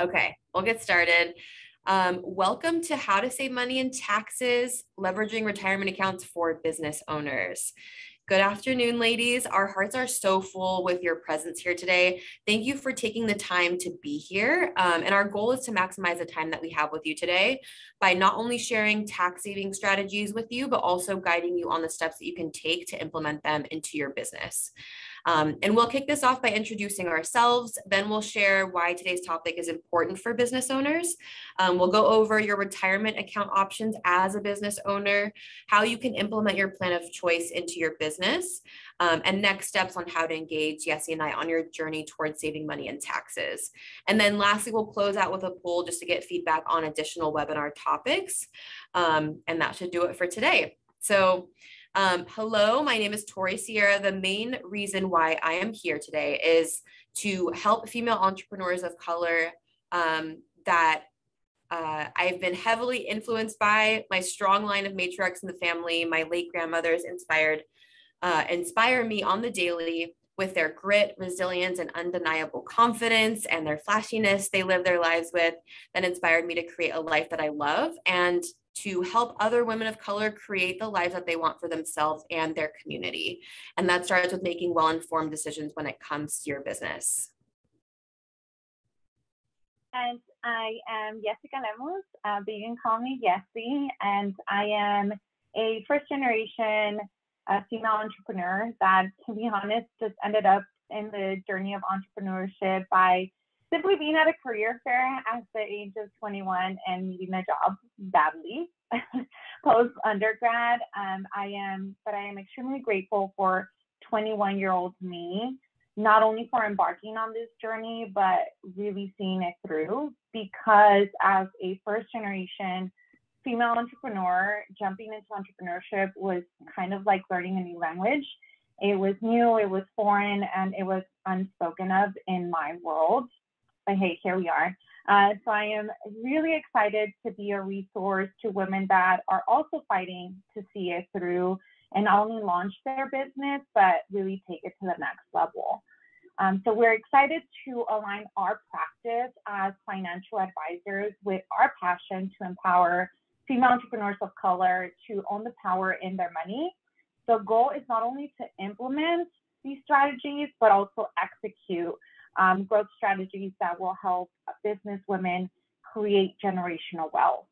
Okay, we'll get started. Um, welcome to How to Save Money in Taxes, Leveraging Retirement Accounts for Business Owners. Good afternoon, ladies. Our hearts are so full with your presence here today. Thank you for taking the time to be here. Um, and our goal is to maximize the time that we have with you today by not only sharing tax saving strategies with you, but also guiding you on the steps that you can take to implement them into your business. Um, and we'll kick this off by introducing ourselves. Then we'll share why today's topic is important for business owners. Um, we'll go over your retirement account options as a business owner, how you can implement your plan of choice into your business, um, and next steps on how to engage Yesi and I on your journey towards saving money and taxes. And then lastly, we'll close out with a poll just to get feedback on additional webinar topics. Um, and that should do it for today. So um, hello, my name is Tori Sierra. The main reason why I am here today is to help female entrepreneurs of color um, that uh, I've been heavily influenced by my strong line of matriarchs in the family. My late grandmothers inspired uh, inspire me on the daily with their grit, resilience, and undeniable confidence and their flashiness they live their lives with that inspired me to create a life that I love and to help other women of color create the lives that they want for themselves and their community. And that starts with making well informed decisions when it comes to your business. And I am Yesica Lemus, uh, but you can call me Yesi, and I am a first generation uh, female entrepreneur that, to be honest, just ended up in the journey of entrepreneurship by simply being at a career fair at the age of 21 and needing a job badly post undergrad. Um, I am, but I am extremely grateful for 21 year old me, not only for embarking on this journey, but really seeing it through because as a first generation female entrepreneur, jumping into entrepreneurship was kind of like learning a new language. It was new, it was foreign, and it was unspoken of in my world but hey, here we are. Uh, so I am really excited to be a resource to women that are also fighting to see it through and not only launch their business, but really take it to the next level. Um, so we're excited to align our practice as financial advisors with our passion to empower female entrepreneurs of color to own the power in their money. The goal is not only to implement these strategies, but also execute um, growth strategies that will help business women create generational wealth.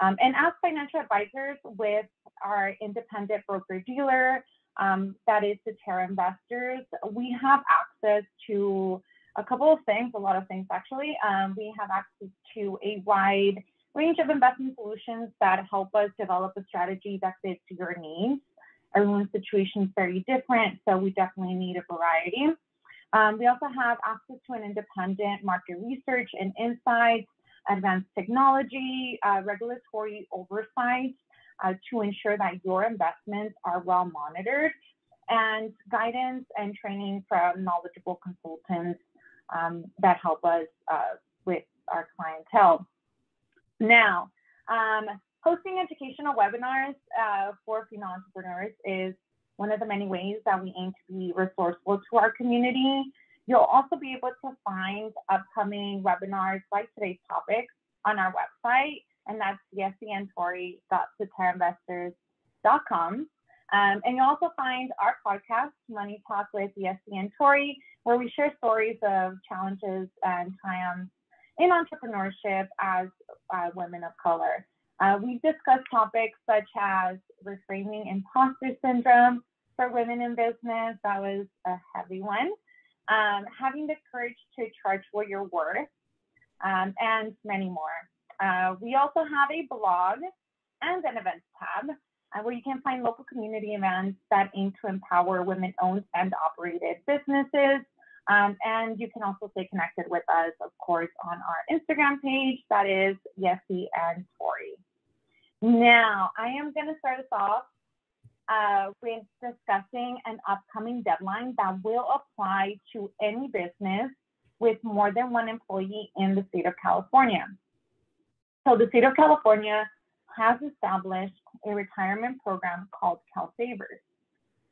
Um, and as financial advisors with our independent broker dealer, um, that is Cetera Investors, we have access to a couple of things, a lot of things actually. Um, we have access to a wide range of investment solutions that help us develop a strategy that fits your needs. Everyone's situation is very different, so we definitely need a variety. Um, we also have access to an independent market research and insights, advanced technology, uh, regulatory oversight uh, to ensure that your investments are well monitored, and guidance and training from knowledgeable consultants um, that help us uh, with our clientele. Now, um, hosting educational webinars uh, for female entrepreneurs is one of the many ways that we aim to be resourceful to our community. You'll also be able to find upcoming webinars like today's topic on our website, and that's yesiandtori.ceterainvestors.com. Um, and you'll also find our podcast, Money Talk with and Tori, where we share stories of challenges and triumphs in entrepreneurship as uh, women of color. Uh, we discuss topics such as reframing imposter syndrome, for women in business. That was a heavy one. Um, having the courage to charge what you're worth, um, and many more. Uh, we also have a blog and an events tab uh, where you can find local community events that aim to empower women owned and operated businesses. Um, and you can also stay connected with us, of course, on our Instagram page that is Yesi and Tori. Now, I am going to start us off uh, with discussing an upcoming deadline that will apply to any business with more than one employee in the state of California. So the state of California has established a retirement program called CalSavers.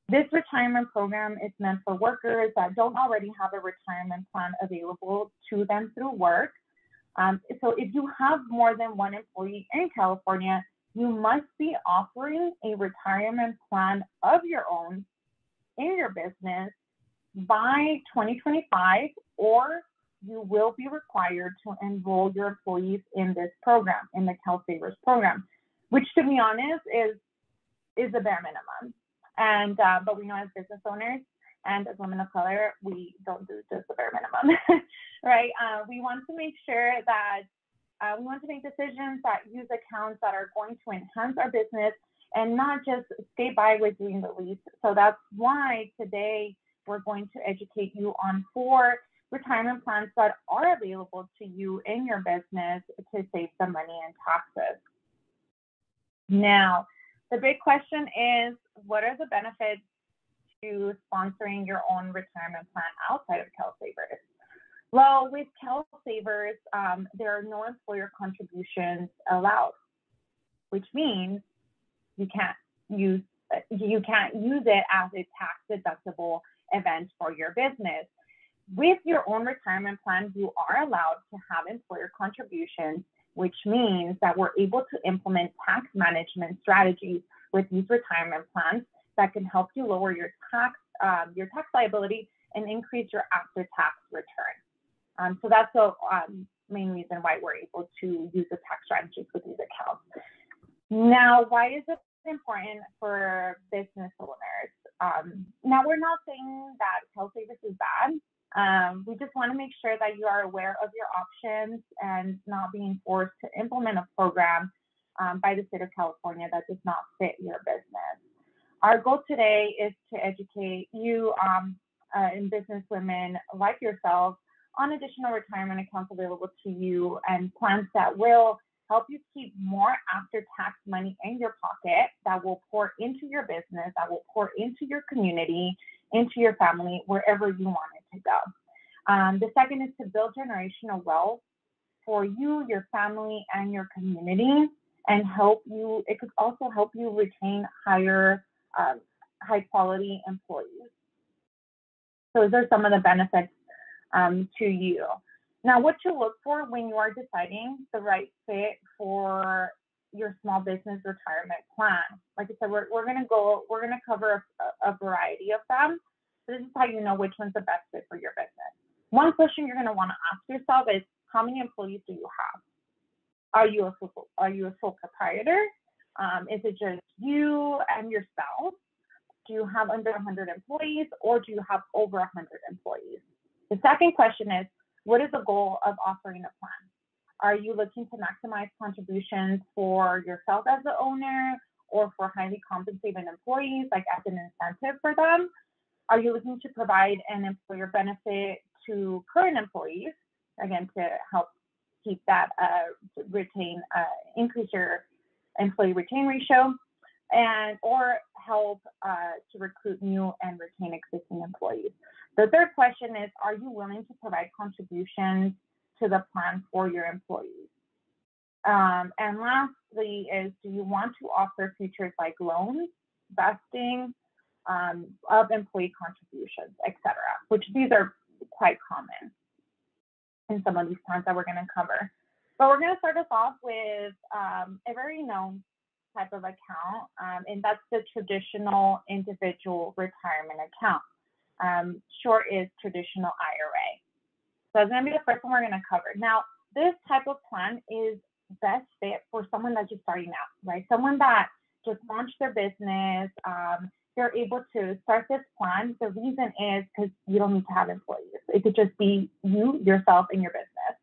This retirement program is meant for workers that don't already have a retirement plan available to them through work, Um, so if you have more than one employee in California, you must be offering a retirement plan of your own in your business by 2025, or you will be required to enroll your employees in this program, in the CalSavers program, which to be honest is is the bare minimum. And uh, but we know as business owners and as women of color, we don't do just the bare minimum, right? Uh, we want to make sure that uh, we want to make decisions that use accounts that are going to enhance our business and not just stay by with doing the least. So that's why today we're going to educate you on four retirement plans that are available to you in your business to save some money in taxes. Now, the big question is what are the benefits to sponsoring your own retirement plan outside of CalSavers? Well, with CalSavers, um, there are no employer contributions allowed, which means you can't use you can't use it as a tax deductible event for your business. With your own retirement plan, you are allowed to have employer contributions, which means that we're able to implement tax management strategies with these retirement plans that can help you lower your tax um, your tax liability and increase your after-tax return. Um, so that's the um, main reason why we're able to use the tax strategies with these accounts. Now, why is it important for business owners? Um, now, we're not saying that CalSavers is bad. Um, we just want to make sure that you are aware of your options and not being forced to implement a program um, by the state of California that does not fit your business. Our goal today is to educate you um, uh, and business women like yourself on additional retirement accounts available to you and plans that will help you keep more after tax money in your pocket that will pour into your business, that will pour into your community, into your family, wherever you want it to go. Um, the second is to build generational wealth for you, your family, and your community, and help you. It could also help you retain higher, um, high quality employees. So those are some of the benefits um, to you. Now, what to look for when you are deciding the right fit for your small business retirement plan. Like I said, we're, we're going to go, we're going to cover a, a, variety of them. So this is how you know which one's the best fit for your business. One question you're going to want to ask yourself is, how many employees do you have? Are you a sole, are you a sole proprietor? Um, is it just you and your spouse? Do you have under 100 employees or do you have over 100 employees? The second question is, what is the goal of offering a plan? Are you looking to maximize contributions for yourself as the owner or for highly compensated employees, like as an incentive for them? Are you looking to provide an employer benefit to current employees, again, to help keep that, uh, retain, uh, increase your employee retain ratio? and or help uh, to recruit new and retain existing employees. The third question is, are you willing to provide contributions to the plan for your employees? Um, and lastly is, do you want to offer features like loans, vesting um, of employee contributions, etc., which these are quite common in some of these plans that we're going to cover. But we're going to start us off with um, a very known type of account, um, and that's the traditional individual retirement account. Um, short is traditional IRA. So it's going to be the first one we're going to cover. Now, this type of plan is best fit for someone that's just starting out, right? Someone that just launched their business. Um, they're able to start this plan. The reason is because you don't need to have employees. It could just be you, yourself, and your business.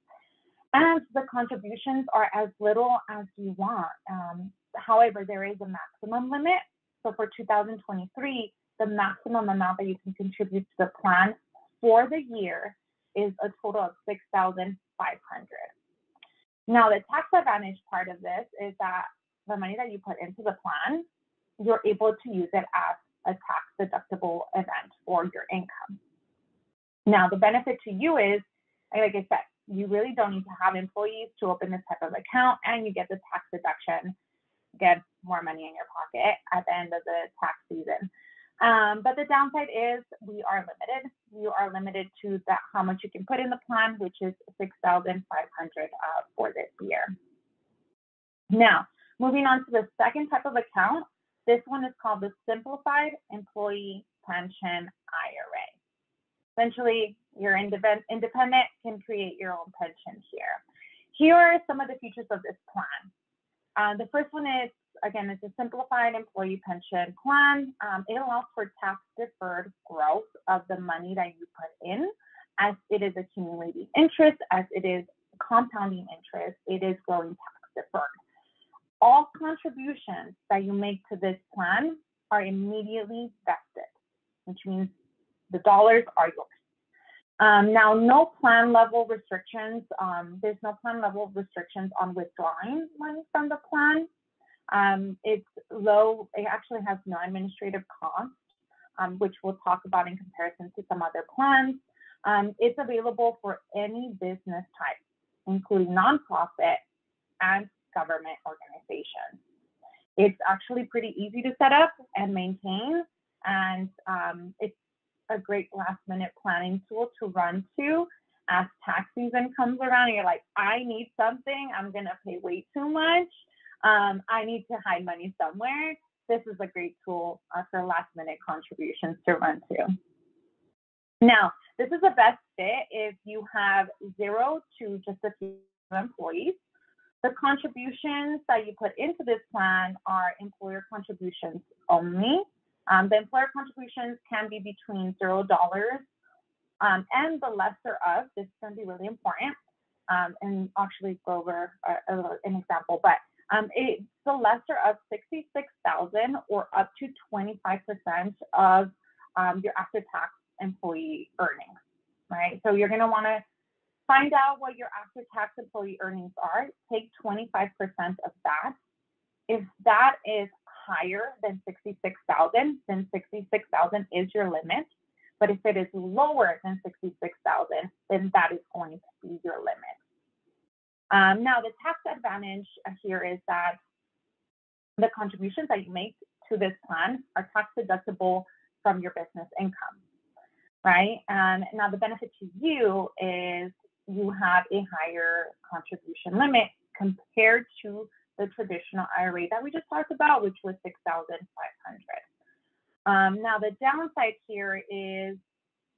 And the contributions are as little as you want. Um, however, there is a maximum limit. So for 2023, the maximum amount that you can contribute to the plan for the year is a total of 6,500. Now, the tax advantage part of this is that the money that you put into the plan, you're able to use it as a tax deductible event for your income. Now, the benefit to you is, like I said, you really don't need to have employees to open this type of account and you get the tax deduction, get more money in your pocket at the end of the tax season. Um, but the downside is we are limited. You are limited to that how much you can put in the plan, which is 6,500 uh, for this year. Now, moving on to the second type of account, this one is called the Simplified Employee Pension IRA. Essentially, you're independent, can create your own pension here. Here are some of the features of this plan. Uh, the first one is, again, it's a simplified employee pension plan. Um, it allows for tax deferred growth of the money that you put in as it is accumulating interest, as it is compounding interest, it is growing tax deferred. All contributions that you make to this plan are immediately vested, which means the dollars are yours. Um, now, no plan level restrictions. Um, there's no plan level restrictions on withdrawing money from the plan. Um, it's low, it actually has no administrative cost, um, which we'll talk about in comparison to some other plans. Um, it's available for any business type, including nonprofit and government organizations. It's actually pretty easy to set up and maintain, and um, it's a great last minute planning tool to run to as tax season comes around and you're like, I need something, I'm gonna pay way too much. Um, I need to hide money somewhere. This is a great tool uh, for last minute contributions to run to. Now, this is the best fit if you have zero to just a few employees. The contributions that you put into this plan are employer contributions only. Um, the employer contributions can be between zero dollars um, and the lesser of. This to be really important, um, and actually go over a, a, an example. But um, it's the lesser of sixty-six thousand or up to twenty-five percent of um, your after-tax employee earnings. Right. So you're going to want to find out what your after-tax employee earnings are. Take twenty-five percent of that. If that is higher than 66,000, then 66,000 is your limit. But if it is lower than 66,000, then that is going to be your limit. Um, now, the tax advantage here is that the contributions that you make to this plan are tax deductible from your business income, right? And now the benefit to you is you have a higher contribution limit compared to the traditional IRA that we just talked about, which was 6,500. Um, now the downside here is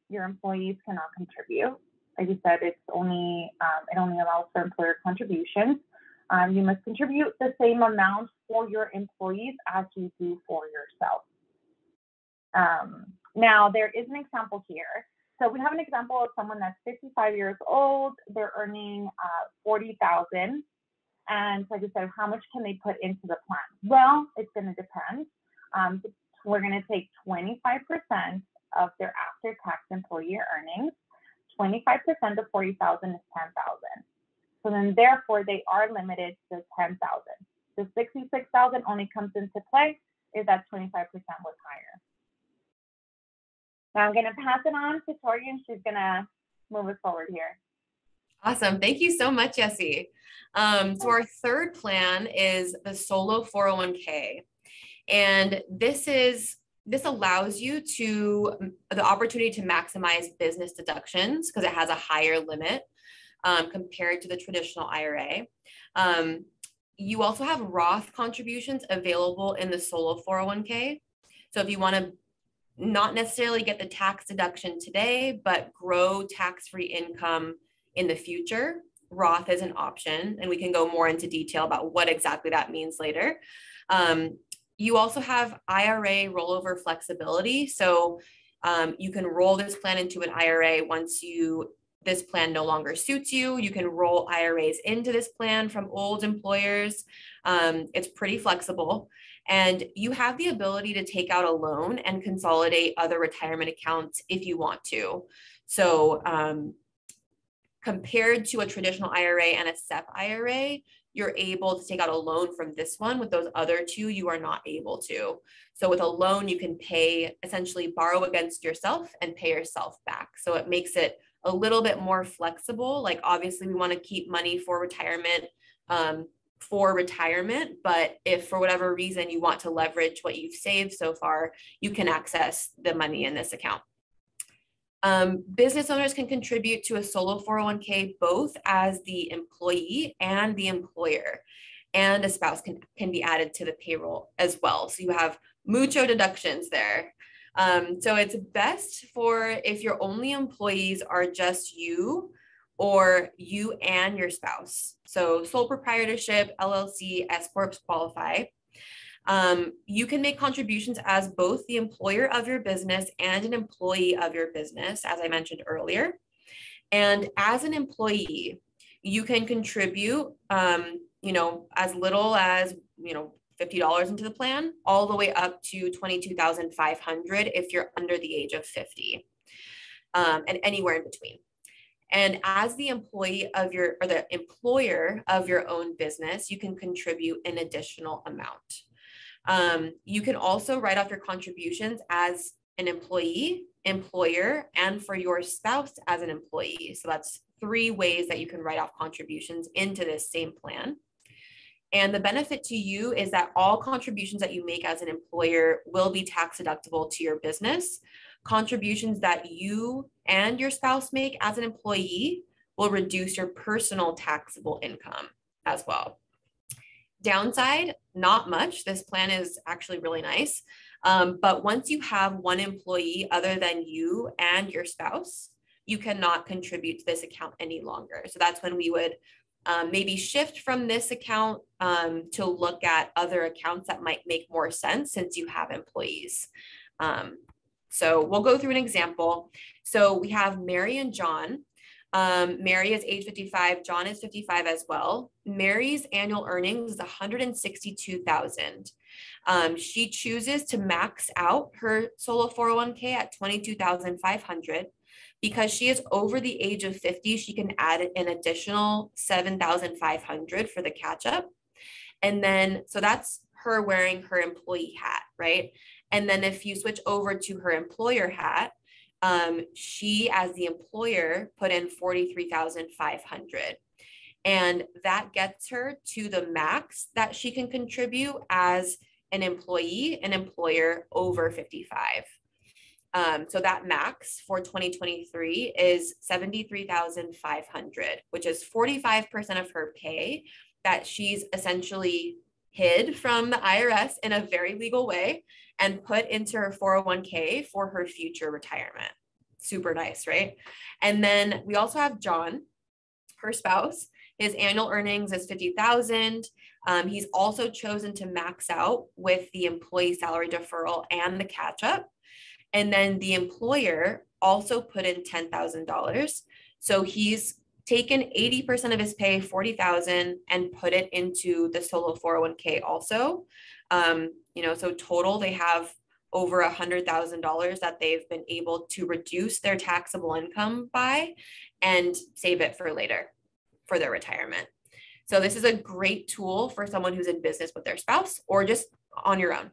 your employees cannot contribute. Like you said, it's only um, it only allows for employer contributions. Um, you must contribute the same amount for your employees as you do for yourself. Um, now there is an example here. So we have an example of someone that's 55 years old. They're earning uh, 40,000 and like I said, how much can they put into the plan? Well, it's going to depend. Um, we're going to take 25% of their after-tax employee earnings. 25% of 40,000 is 10,000. So then therefore they are limited to 10,000. The 66,000 only comes into play if that 25% was higher. Now I'm going to pass it on to Tori and she's going to move us forward here. Awesome. Thank you so much, Yesi. Um, so our third plan is the solo 401k. And this is this allows you to the opportunity to maximize business deductions because it has a higher limit um, compared to the traditional IRA. Um, you also have Roth contributions available in the solo 401k. So if you want to not necessarily get the tax deduction today, but grow tax-free income in the future, Roth is an option, and we can go more into detail about what exactly that means later. Um, you also have IRA rollover flexibility. So um, you can roll this plan into an IRA once you this plan no longer suits you. You can roll IRAs into this plan from old employers. Um, it's pretty flexible. And you have the ability to take out a loan and consolidate other retirement accounts if you want to. So um, compared to a traditional IRA and a SEP IRA, you're able to take out a loan from this one. With those other two, you are not able to. So with a loan, you can pay, essentially borrow against yourself and pay yourself back. So it makes it a little bit more flexible. Like obviously we want to keep money for retirement um, for retirement, but if for whatever reason you want to leverage what you've saved so far, you can access the money in this account. Um, business owners can contribute to a solo 401k both as the employee and the employer, and a spouse can, can be added to the payroll as well. So you have mucho deductions there. Um, so it's best for if your only employees are just you or you and your spouse. So sole proprietorship, LLC, S corps qualify. Um, you can make contributions as both the employer of your business and an employee of your business, as I mentioned earlier. And as an employee, you can contribute, um, you know, as little as, you know, $50 into the plan, all the way up to 22,500 if you're under the age of 50, um, and anywhere in between. And as the employee of your or the employer of your own business, you can contribute an additional amount. Um, you can also write off your contributions as an employee, employer, and for your spouse as an employee. So that's three ways that you can write off contributions into this same plan. And the benefit to you is that all contributions that you make as an employer will be tax deductible to your business. Contributions that you and your spouse make as an employee will reduce your personal taxable income as well. Downside, not much. This plan is actually really nice. Um, but once you have one employee other than you and your spouse, you cannot contribute to this account any longer. So that's when we would um, maybe shift from this account um, to look at other accounts that might make more sense since you have employees. Um, so we'll go through an example. So we have Mary and John. Um, Mary is age 55, John is 55 as well. Mary's annual earnings is 162,000. Um, she chooses to max out her solo 401k at 22,500 because she is over the age of 50, she can add an additional 7,500 for the catch up. And then, so that's her wearing her employee hat, right? And then if you switch over to her employer hat, um, she, as the employer, put in 43,500. And that gets her to the max that she can contribute as an employee, an employer over 55. Um, so that max for 2023 is 73,500, which is 45% of her pay that she's essentially hid from the IRS in a very legal way and put into her 401k for her future retirement. Super nice, right? And then we also have John, her spouse. His annual earnings is 50,000. Um, he's also chosen to max out with the employee salary deferral and the catch up. And then the employer also put in $10,000. So he's taken 80% of his pay, 40,000 and put it into the solo 401k also. Um, you know, so total they have over a hundred thousand dollars that they've been able to reduce their taxable income by and save it for later for their retirement. So this is a great tool for someone who's in business with their spouse or just on your own.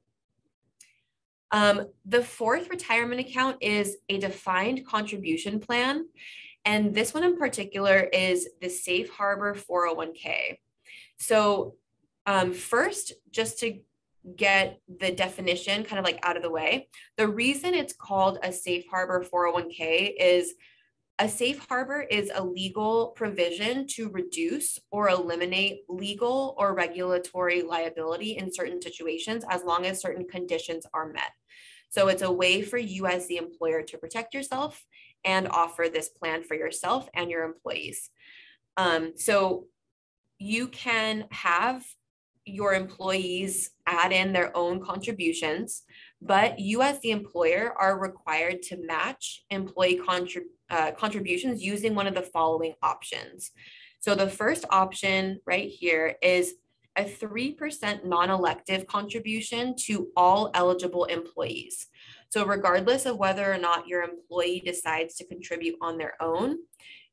Um, the fourth retirement account is a defined contribution plan. And this one in particular is the Safe Harbor 401k. So, um, first, just to get the definition kind of like out of the way, the reason it's called a Safe Harbor 401k is a safe harbor is a legal provision to reduce or eliminate legal or regulatory liability in certain situations as long as certain conditions are met. So it's a way for you as the employer to protect yourself and offer this plan for yourself and your employees. Um, so you can have your employees add in their own contributions, but you as the employer are required to match employee contrib- uh, contributions using one of the following options. So the first option right here is a 3% non-elective contribution to all eligible employees. So regardless of whether or not your employee decides to contribute on their own,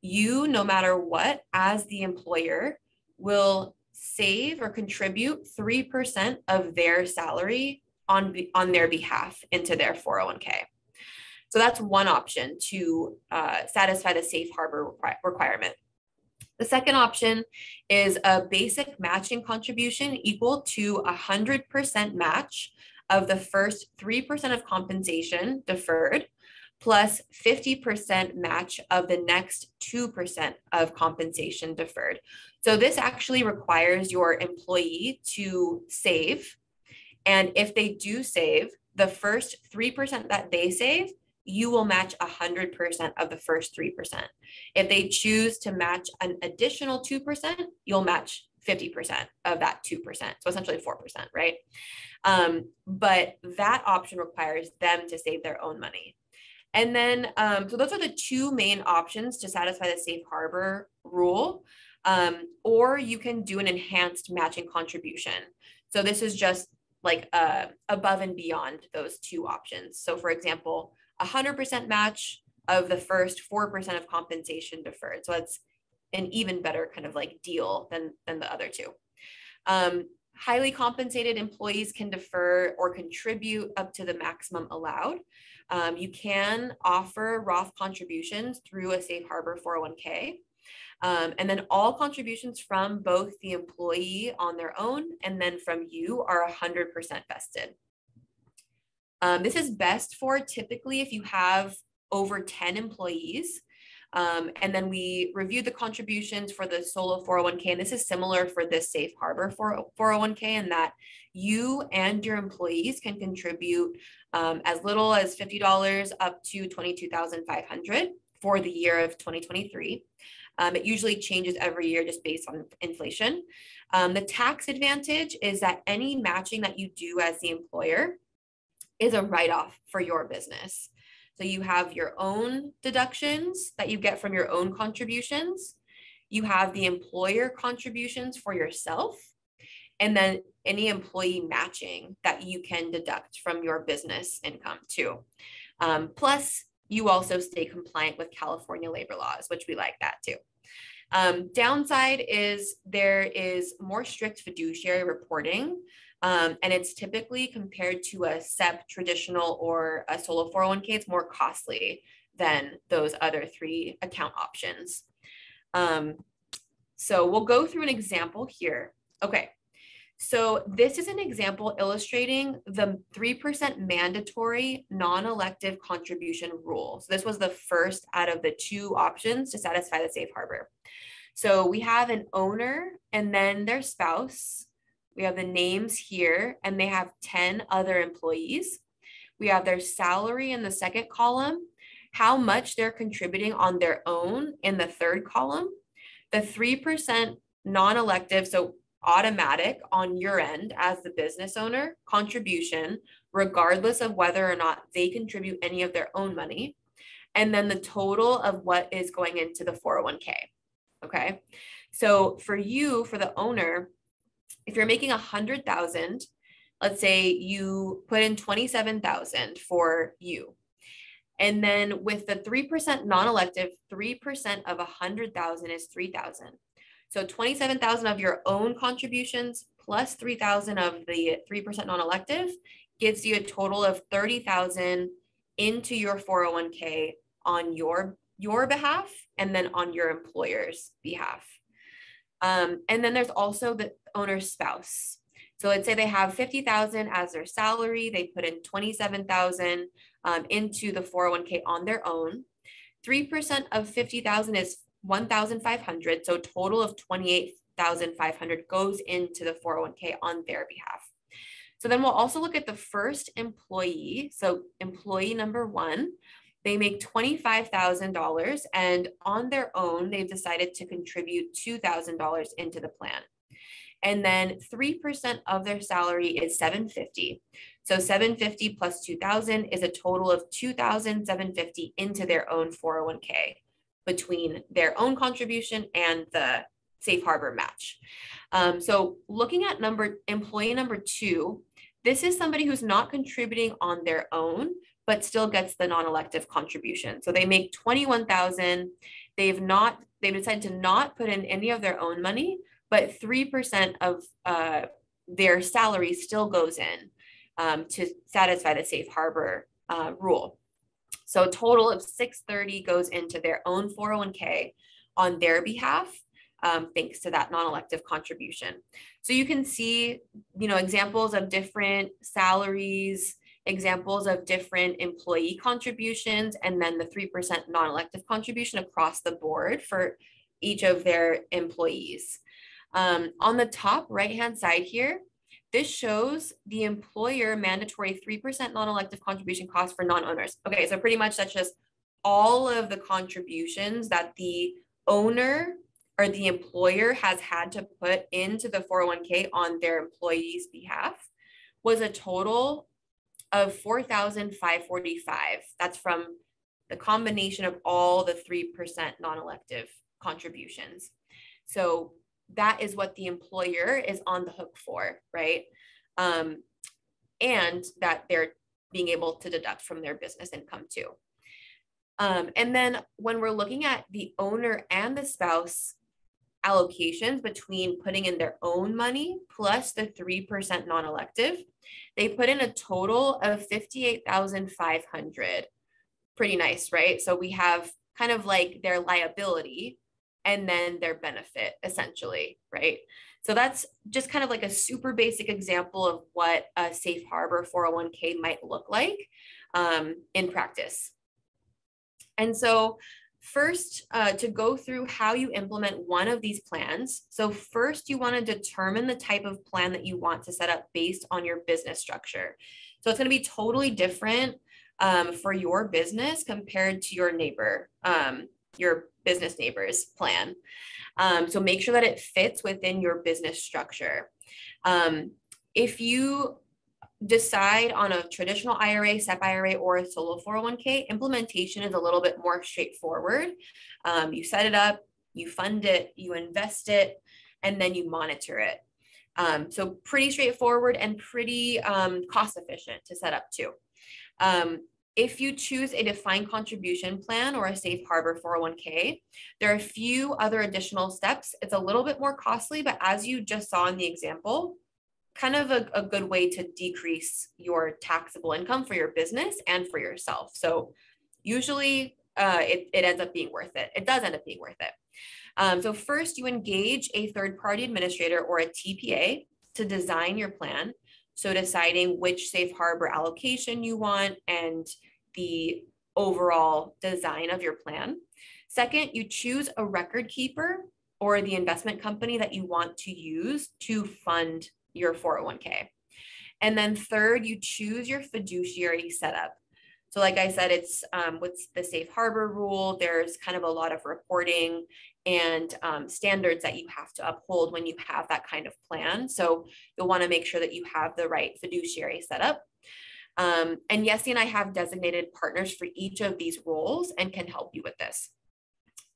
you, no matter what, as the employer, will save or contribute 3% of their salary on, on their behalf into their 401k. So that's one option to uh, satisfy the safe harbor requirement. The second option is a basic matching contribution equal to a 100% match of the first 3% of compensation deferred plus 50% match of the next 2% of compensation deferred. So this actually requires your employee to save. And if they do save, the first 3% that they save you will match 100% of the first 3%. If they choose to match an additional 2%, you'll match 50% of that 2%. So essentially 4%, right? Um, but that option requires them to save their own money. And then, um, so those are the two main options to satisfy the safe harbor rule. Um, or you can do an enhanced matching contribution. So this is just like uh, above and beyond those two options. So for example, 100% match of the first 4% of compensation deferred. So it's an even better kind of like deal than, than the other two. Um, highly compensated employees can defer or contribute up to the maximum allowed. Um, you can offer Roth contributions through a safe harbor 401k. Um, and then all contributions from both the employee on their own and then from you are 100% vested. Um, this is best for typically if you have over 10 employees. Um, and then we reviewed the contributions for the solo 401k. And this is similar for this safe harbor for 401k in that you and your employees can contribute um, as little as $50 up to 22,500 for the year of 2023. Um, it usually changes every year just based on inflation. Um, the tax advantage is that any matching that you do as the employer is a write off for your business. So you have your own deductions that you get from your own contributions. You have the employer contributions for yourself, and then any employee matching that you can deduct from your business income too. Um, plus, you also stay compliant with California labor laws, which we like that too. Um, downside is there is more strict fiduciary reporting um, and it's typically compared to a SEP traditional or a solo 401k, it's more costly than those other three account options. Um, so we'll go through an example here. Okay, so this is an example illustrating the 3% mandatory non-elective contribution rule. So this was the first out of the two options to satisfy the safe harbor. So we have an owner and then their spouse we have the names here, and they have 10 other employees. We have their salary in the second column, how much they're contributing on their own in the third column, the 3% non elective, so automatic on your end as the business owner contribution, regardless of whether or not they contribute any of their own money, and then the total of what is going into the 401k. Okay. So for you, for the owner, if you're making a hundred thousand, let's say you put in 27,000 for you. And then with the 3% non-elective, 3% of a hundred thousand is 3,000. So 27,000 of your own contributions plus 3,000 of the 3% non-elective gives you a total of 30,000 into your 401k on your your behalf and then on your employer's behalf. Um, and then there's also the owner's spouse. So let's say they have 50,000 as their salary, they put in 27,000 um, into the 401k on their own. 3% of 50,000 is 1,500. So total of 28,500 goes into the 401k on their behalf. So then we'll also look at the first employee. So employee number one, they make $25,000 and on their own, they've decided to contribute $2,000 into the plan. And then 3% of their salary is 750. So 750 plus 2000 is a total of 2750 into their own 401k between their own contribution and the safe harbor match. Um, so looking at number employee number two, this is somebody who's not contributing on their own, but still gets the non-elective contribution. So they make 21,000. They've not, they've decided to not put in any of their own money, but 3% of uh, their salary still goes in um, to satisfy the safe harbor uh, rule. So a total of 630 goes into their own 401k on their behalf. um, thanks to that non-elective contribution. So you can see, you know, examples of different salaries, examples of different employee contributions, and then the 3% non-elective contribution across the board for each of their employees. Um, on the top right-hand side here, this shows the employer mandatory 3% non-elective contribution cost for non-owners. Okay, so pretty much that's just all of the contributions that the owner or the employer has had to put into the 401k on their employees' behalf was a total of 4,545. That's from the combination of all the 3% non-elective contributions. So that is what the employer is on the hook for, right? Um, and that they're being able to deduct from their business income too. Um, and then when we're looking at the owner and the spouse allocations between putting in their own money plus the 3% non-elective, they put in a total of 58,500. Pretty nice, right? So we have kind of like their liability and then their benefit essentially, right? So that's just kind of like a super basic example of what a safe harbor 401k might look like um, in practice. And so first uh, to go through how you implement one of these plans. So first you wanna determine the type of plan that you want to set up based on your business structure. So it's gonna be totally different um, for your business compared to your neighbor, um, your business neighbors plan. Um, so make sure that it fits within your business structure. Um, if you decide on a traditional IRA, SEP IRA, or a solo 401k, implementation is a little bit more straightforward. Um, you set it up, you fund it, you invest it, and then you monitor it. Um, so pretty straightforward and pretty um, cost efficient to set up too. Um, if you choose a defined contribution plan or a safe harbor 401k, there are a few other additional steps. It's a little bit more costly, but as you just saw in the example, kind of a, a good way to decrease your taxable income for your business and for yourself. So usually uh, it, it ends up being worth it. It does end up being worth it. Um, so first you engage a third party administrator or a TPA to design your plan. So deciding which safe harbor allocation you want and the overall design of your plan. Second, you choose a record keeper or the investment company that you want to use to fund your 401k. And then third, you choose your fiduciary setup. So like I said, it's um, what's the safe harbor rule. There's kind of a lot of reporting and um, standards that you have to uphold when you have that kind of plan. So you'll want to make sure that you have the right fiduciary setup. Um, and Yesi and I have designated partners for each of these roles and can help you with this.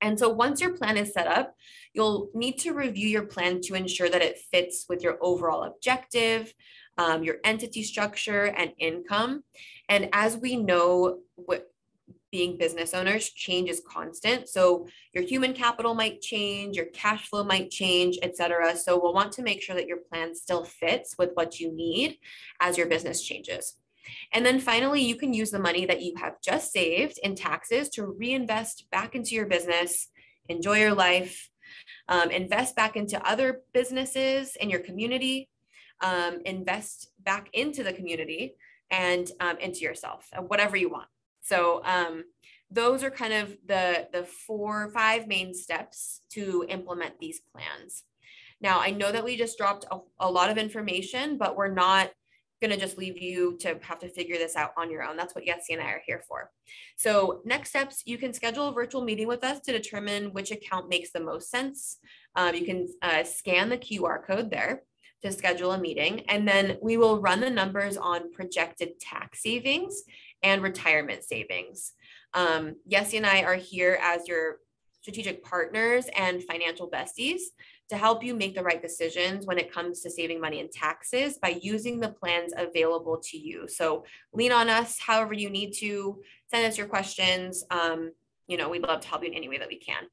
And so once your plan is set up, you'll need to review your plan to ensure that it fits with your overall objective, um, your entity structure, and income. And as we know, what being business owners, change is constant. So your human capital might change, your cash flow might change, et cetera. So we'll want to make sure that your plan still fits with what you need as your business changes. And then finally, you can use the money that you have just saved in taxes to reinvest back into your business, enjoy your life, um, invest back into other businesses in your community, um, invest back into the community and um, into yourself, uh, whatever you want. So um, those are kind of the, the four, five main steps to implement these plans. Now, I know that we just dropped a, a lot of information, but we're not going to just leave you to have to figure this out on your own. That's what Yesi and I are here for. So next steps, you can schedule a virtual meeting with us to determine which account makes the most sense. Um, you can uh, scan the QR code there to schedule a meeting, and then we will run the numbers on projected tax savings and retirement savings. Um, Yesi and I are here as your strategic partners and financial besties to help you make the right decisions when it comes to saving money in taxes by using the plans available to you. So lean on us however you need to. Send us your questions. Um, you know, we'd love to help you in any way that we can.